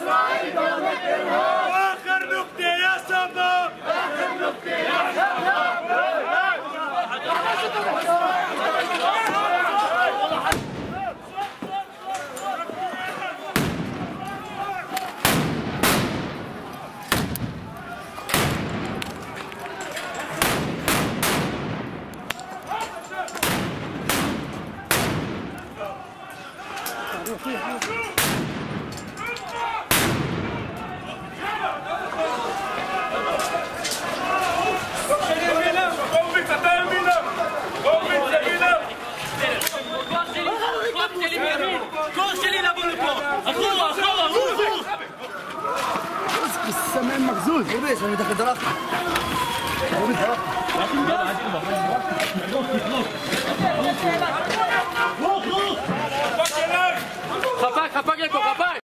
اسرائيل دولة ارهاب آخر نكتة يا شباب اخر نكتة يا شباب في حاجة كل يلعبوا للكورة الكورة الكورة روح اسكت السماء مخزوز وبيش انا داخل دراسة خفاك خفاك لكم خفاك